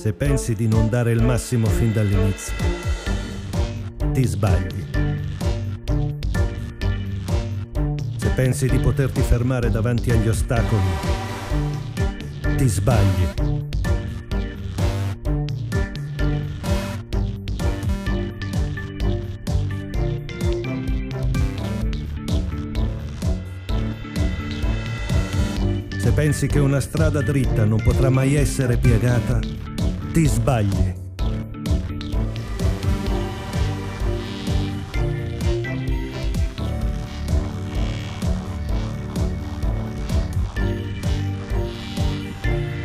Se pensi di non dare il massimo fin dall'inizio, ti sbagli. Se pensi di poterti fermare davanti agli ostacoli, ti sbagli. Se pensi che una strada dritta non potrà mai essere piegata, ti sbagli.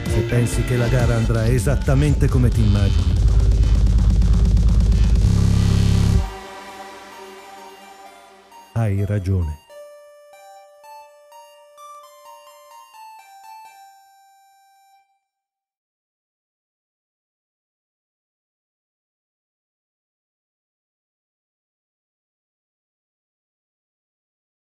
Se pensi che la gara andrà esattamente come ti immagini, hai ragione.